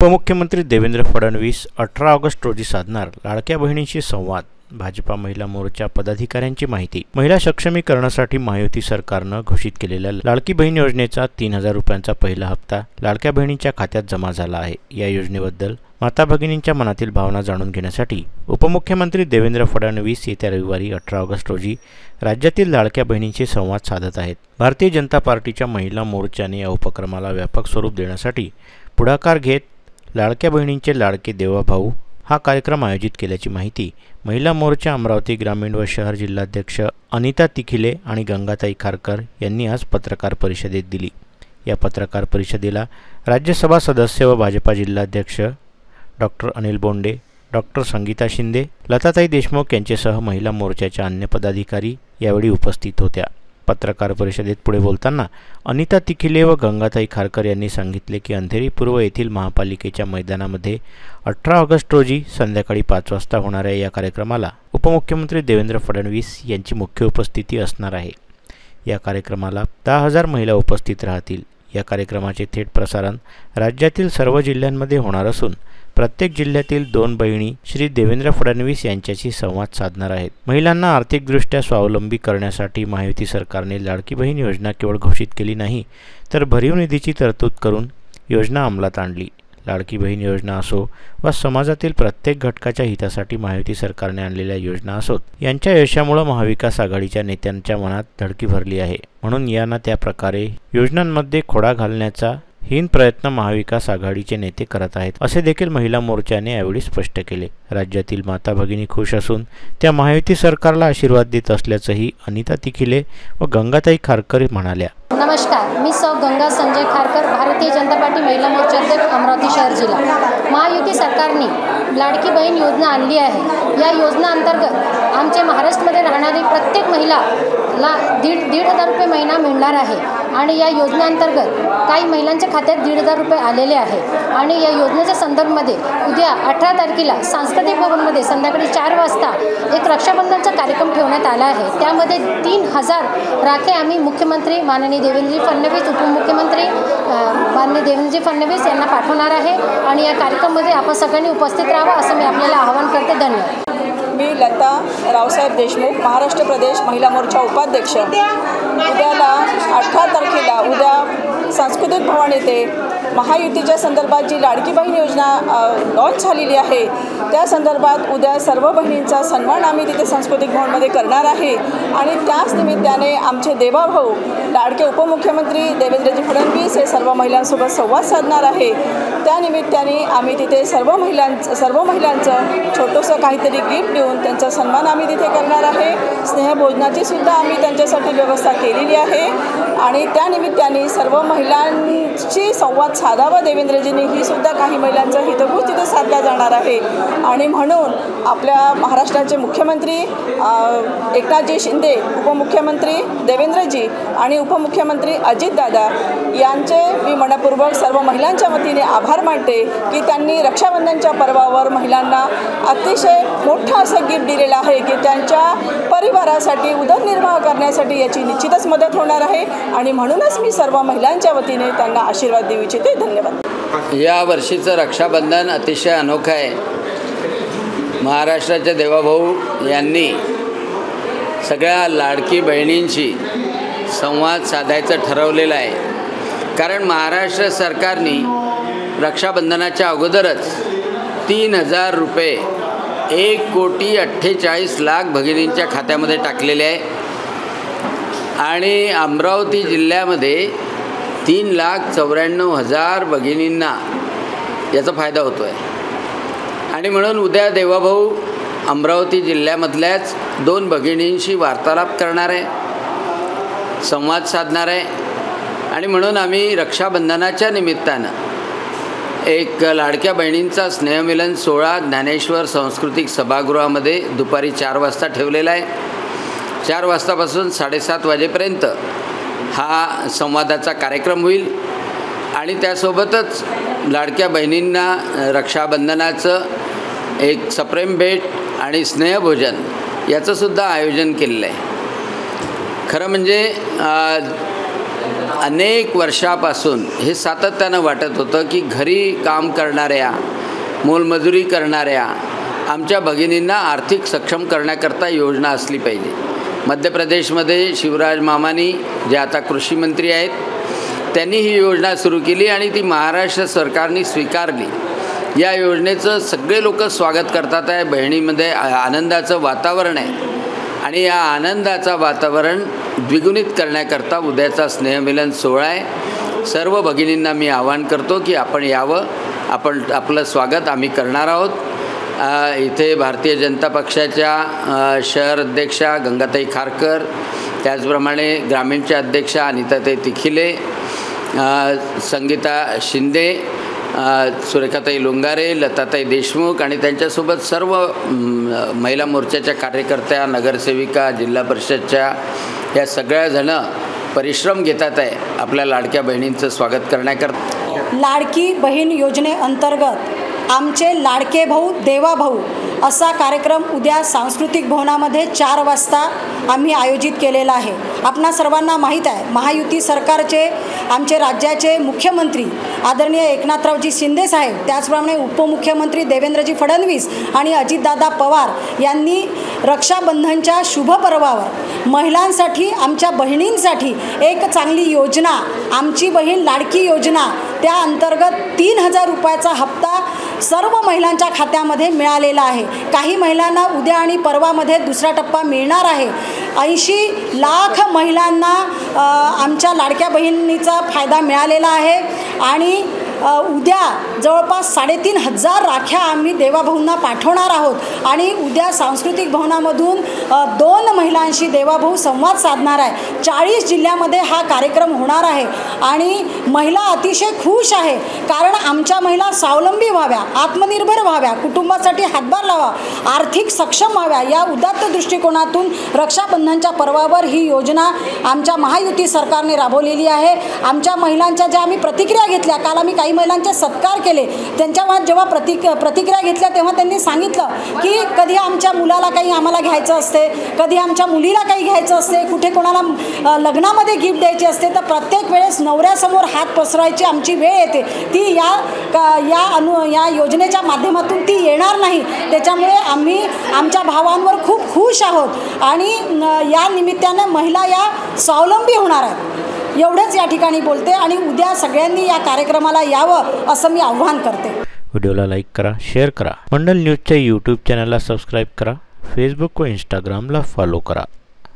उपमुख्यमंत्री देवेंद्र फडणवीस अठरा ऑगस्ट रोजी साधणार लाडक्या बहिणींशी संवाद. भाजपा महिला मोर्चा पदाधिकाऱ्यांची माहिती. महिला सक्षमीकरणासाठी महायुती सरकारनं घोषित केलेल्या लाडकी बहीण योजनेचा तीन हजार रुपयांचा पहिला हप्ता लाडक्या बहिणींच्या खात्यात जमा झाला आहे. या योजनेबद्दल माता भगिनींच्या मनातील भावना जाणून घेण्यासाठी उपमुख्यमंत्री देवेंद्र फडणवीस येत्या रविवारी अठरा ऑगस्ट रोजी राज्यातील लाडक्या बहिणींशी संवाद साधत आहेत. भारतीय जनता पार्टीच्या महिला मोर्चाने या उपक्रमाला व्यापक स्वरूप देण्यासाठी पुढाकार घेत लाडक्या बहिणींचे लाडके देवाभाऊ हा कार्यक्रम आयोजित केल्याची माहिती महिला मोर्चा अमरावती ग्रामीण व शहर जिल्हाध्यक्ष अनिता तिखिले आणि गंगाताई खारकर यांनी आज पत्रकार परिषदेत दिली. या पत्रकार परिषदेला राज्यसभा सदस्य व भाजपा जिल्हाध्यक्ष डॉक्टर अनिल बोंडे डॉक्टर संगीता शिंदे लताताई देशमुख यांच्यासह महिला मोर्चाच्या अन्य पदाधिकारी यावेळी उपस्थित होत्या. पत्रकार परिषदेत पुढे बोलताना अनिता तिखिले व गंगाताई खारकर यांनी सांगितले की अंधेरी पूर्व येथील महापालिकेच्या मैदानामध्ये अठरा ऑगस्ट रोजी संध्याकाळी पाच वाजता होणाऱ्या या कार्यक्रमाला उपमुख्यमंत्री देवेंद्र फडणवीस यांची मुख्य उपस्थिती असणार आहे. या कार्यक्रमाला दहा हजार महिला उपस्थित राहतील. या कार्यक्रमाचे थेट प्रसारण राज्यातील सर्व जिल्ह्यांमध्ये होणार असून प्रत्येक जिल्ह्यातील दोन बहिणी श्री देवेंद्र फडणवीस यांच्याशी संवाद साधणार आहेत. महिलांना आर्थिकदृष्ट्या स्वावलंबी करण्यासाठी महायुती सरकारने लाडकी बहीण योजना केवळ घोषित केली नाही तर भरीव निधीची तरतूद करून योजना अंमलात आणली. लाडकी बहीण योजना असो व समाजातील प्रत्येक घटकाच्या हितासाठी महायुती सरकारने आणलेल्या योजना असोत यांच्या यशामुळे महाविकास आघाडीच्या नेत्यांच्या मनात धडकी भरली आहे. म्हणून यांना त्या प्रकारे योजनांमध्ये खोडा घालण्याचा हीन प्रयत्न महाविकास आघाडीचे नेते करत आहेत असे देखील महिला मोर्चाने यावेळी स्पष्ट केले. राज्यातील माता भगिनी खुश असून त्या महायुती सरकारला आशीर्वाद देत असल्याचंही अनिता तिखिले व गंगाताई खारकर म्हणाल्या. नमस्कार मी सौ गंगा संजय खारकर भारतीय जनता पार्टी महिला मोर्चाचे अमरावती शहर जिल्हा. महायुती सरकारने लाडकी बहीण योजना आणली आहे. या योजना अंतर्गत आमच्या महाराष्ट्रामध्ये राहणारी प्रत्येक महिलाला दीड दीड हजार रुपये महिना मिळणार आहे. आणि या योजनेअंतर्गत काही महिलांच्या खात्यात दीड हजार रुपये आलेले आहे. आणि या योजनेच्या संदर्भामध्ये उद्या अठरा तारखेला सांस्कृतिक भवनमध्ये संध्याकाळी चार वाजता एक रक्षाबंधनचा कार्यक्रम ठेवण्यात आला आहे. त्यामध्ये तीन हजार राखे आम्ही मुख्यमंत्री माननीय देवेंद्रजी फडणवीस उपमुख्यमंत्री माननीय देवेंद्रजी फडणवीस यांना पाठवणार आहे. आणि या कार्यक्रमामध्ये आपण सगळ्यांनी उपस्थित राहावं असं मी आपल्याला आवाहन करते. धन्यवाद. मी लता रावसाहेब देशमुख महाराष्ट्र प्रदेश महिला मोर्चा उपाध्यक्ष. उद्याला अठरा तारखेला उद्या सांस्कृतिक भवन येथे महायुतीच्या संदर्भात जी लाडकी बहीण योजना लॉन्च झालेली आहे त्या संदर्भात उद्या सर्व बहिणींचा सन्मान आम्ही तिथे सांस्कृतिक भवनमध्ये करणार आहे. आणि त्याच निमित्ताने आमचे देवाभाऊ लाडके उपमुख्यमंत्री देवेंद्रजी फडणवीस हे सर्व महिलांसोबत संवाद साधणार आहे. त्यानिमित्ताने आम्ही तिथे सर्व महिलांचं सर्व महिलांचं छोटंसं काहीतरी गिफ्ट देऊन त्यांचा सन्मान आम्ही तिथे करणार आहे. स्नेहभोजनाची सुद्धा आम्ही त्यांच्यासाठी व्यवस्था केलेली आहे. आणि त्यानिमित्ताने सर्व महिलांची संवाद साधावा देवेंद्रजींनी. ही सुद्धा काही महिलांचं हितगुज तिथे साधला जाणार आहे. आणि म्हणून आपल्या महाराष्ट्राचे मुख्यमंत्री एकनाथजी शिंदे उपमुख्यमंत्री देवेंद्रजी आणि उपमुख्यमंत्री अजितदादा यांचे मी मनपूर्वक सर्व महिलांच्या वतीने आभार मानते की त्यांनी रक्षाबंधनच्या पर्वावर महिलांना अतिशय मोठं असं गिफ्ट दिलेलं आहे की त्यांच्या परिवारासाठी उदरनिर्वाह करण्यासाठी याची निश्चितच मदत होणार आहे. आणि म्हणूनच मी सर्व महिलांच्या वतीने त्यांना आशीर्वाद देऊ इच्छिते. धन्यवाद. या वर्षीचं रक्षाबंधन अतिशय अनोखं आहे. महाराष्ट्राचे देवाभाऊ यांनी सगळ्या लाडकी बहिणींशी संवाद साधायचं ठरवलेलं आहे. कारण महाराष्ट्र सरकारने रक्षाबंधनाच्या अगोदरच तीन हजार रुपये एक कोटी अठ्ठेचाळीस लाख भगिनींच्या खात्यामध्ये टाकलेले आहे. आणि अमरावती जिल्ह्यामध्ये तीन लाख चौऱ्याण्णव हजार भगिनींना याचा फायदा होतो आहे आणि म्हणून उद्या देवाभाऊ अमरावती जिल्ह्यामधल्याच दोन भगिनींशी वार्तालाप करणार आहे. संवाद साधणार आहे आणि म्हणून आम्ही रक्षाबंधनाच्या निमित्तानं एक लाडक्या बहिणींचा स्नेहमिलन सोहळा ज्ञानेश्वर सांस्कृतिक सभागृहामध्ये दुपारी चार वाजता ठेवलेला आहे. चार वाजतापासून साडेसात वाजेपर्यंत हा संवादाचा कार्यक्रम होईल आणि त्यासोबतच लाडक्या बहिणींना रक्षाबंधनाचं एक सप्रेम भेट आणि स्नेहभोजन याचंसुद्धा आयोजन केलेलं आहे. खरं म्हणजे अनेक वर्षापासून हे सातत्यानं वाटत होतं की घरी काम करणाऱ्या मोलमजुरी करणाऱ्या आमच्या भगिनींना आर्थिक सक्षम करण्याकरता योजना असली पाहिजे. मध्य प्रदेशमध्ये शिवराज मामानी जे आता कृषीमंत्री आहेत त्यांनी ही योजना सुरू केली आणि ती महाराष्ट्र सरकारने स्वीकारली. या योजनेचं सगळे लोक स्वागत करतात आहे. बहिणीमध्ये आनंदाचं वातावरण आहे. आणि या आनंदाचा वातावरण द्विगुणित करण्याकरता उद्याचा स्नेहमिलन सोहळा आहे सर्व भगिनींना मी आवाहन करतो की आपण यावं. आपण आपलं स्वागत आम्ही करणार आहोत. इथे भारतीय जनता पक्षाच्या शहर अध्यक्षा गंगाताई खारकर त्याचप्रमाणे ग्रामीणच्या अध्यक्षा अनिताताई तिखिले संगीता शिंदे सुरेखाताई लुंगारे लताताई देशमुख आणि त्यांच्यासोबत सर्व महिला मोर्चाच्या कार्यकर्त्या नगरसेविका जिल्हा परिषदच्या या सगळ्याजणं परिश्रम घेतात आहे आपल्या लाडक्या बहिणींचं स्वागत करण्याकरता. लाडकी बहीण योजनेअंतर्गत आमचे लाडके भाऊ देवा भाऊ असा कार्यक्रम उद्या सांस्कृतिक भवनामध्ये चार वाजता आम्ही आयोजित केलेला आहे. आपणा सर्वांना माहीत आहे महायुती सरकारचे आमचे राज्याचे मुख्यमंत्री आदरणीय एकनाथरावजी शिंदे साहेब त्याचप्रमाणे उपमुख्यमंत्री देवेंद्रजी फडणवीस आणि अजितदादा पवार यांनी रक्षाबंधनच्या शुभपर्वावर महिलांसाठी आमच्या बहिणींसाठी एक चांगली योजना आमची बहीण लाडकी योजना त्या अंतर्गत तीन हजार रुपयाचा हप्ता सर्व महिलांच्या खात्यामध्ये मिळालेला आहे. काही महिलांना उद्या आणि परवामध्ये दुसरा टप्पा मिळणार आहे. ऐंशी लाख महिलांना आमच्या लाडक्या बहिणीचा फायदा मिळालेला आहे. आणि उद्या जवळपास साडेतीन हजार राख्या आम्ही देवाभाऊंना पाठवणार आहोत. आणि उद्या सांस्कृतिक भवनामधून दोन महिलांशी देवाभाऊ संवाद साधणार आहे. चाळीस जिल्ह्यामध्ये हा कार्यक्रम होणार आहे. आणि महिला अतिशय खुश आहे. कारण आमच्या महिला स्वावलंबी व्हाव्या आत्मनिर्भर व्हाव्या कुटुंबासाठी हातभार लावा आर्थिक सक्षम व्हाव्या या उदात्त दृष्टिकोनातून रक्षाबंधनच्या पर्वावर ही योजना आमच्या महायुती सरकारने राबवलेली आहे. आमच्या महिलांच्या ज्या आम्ही प्रतिक्रिया घेतल्या काल आम्ही काही महिलांचे सत्कार केले. त्यांच्यावर जेव्हा प्रतिक प्रतिक्रिया घेतल्या तेव्हा त्यांनी सांगितलं की कधी आमच्या मुलाला काही आम्हाला घ्यायचं असते कधी आमच्या मुलीला काही घ्यायचं असते कुठे कोणाला लग्नामध्ये गिफ्ट द्यायची असते तर प्रत्येक वेळेस नवऱ्यासमोर हात पसरायची आमची वेळ येते. ती या का- या अनु या योजनेच्या माध्यमातून ती येणार नाही. त्याच्यामुळे आम्ही आमच्या भावांवर खूप खुश आहोत. आणि न, या निमित्तानं महिला या स्वावलंबी होणार आहेत. एवढंच या ठिकाणी बोलते आणि उद्या सगळ्यांनी या कार्यक्रमाला यावं असं मी आव्हान करते. व्हिडिओला लाईक करा शेअर करा. मंडल न्यूजच्या यूट्यूब चॅनलला सबस्क्राईब करा. फेसबुक व इंस्टाग्रामला फॉलो करा.